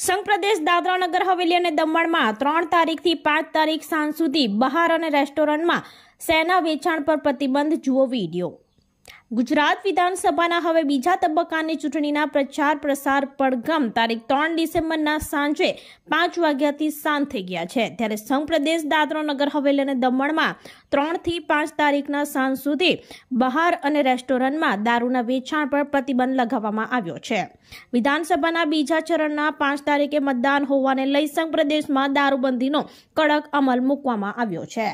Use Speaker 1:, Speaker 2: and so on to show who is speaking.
Speaker 1: સંઘ પ્રદેશ દાદરા નગર હવેલી અને દમણમાં ત્રણ તારીખથી પાંચ તારીખ સાંજ સુધી બહાર અને રેસ્ટોરન્ટમાં સેના વેચાણ પર પ્રતિબંધ જુઓ વીડિયો. ગુજરાત વિધાનસભાના હવે બીજા તબક્કાની ચૂંટણીના પ્રચાર પ્રસાર પડઘમ તારીખ ત્રણ ડિસેમ્બરના સાંજે પાંચ વાગ્યાથી શાંત થઈ ગયા છે. ત્યારે સંઘ પ્રદેશ દાદરો નગર હવેલી અને દમણમાં ત્રણથી પાંચ તારીખના સાંજ સુધી બહાર અને રેસ્ટોરન્ટમાં દારૂના વેચાણ પર પ્રતિબંધ લગાવવામાં આવ્યો છે. વિધાનસભાના બીજા ચરણના પાંચ તારીખે મતદાન હોવાને લઈ સંઘ પ્રદેશમાં દારૂબંધીનો કડક અમલ મૂકવામાં આવ્યો છે.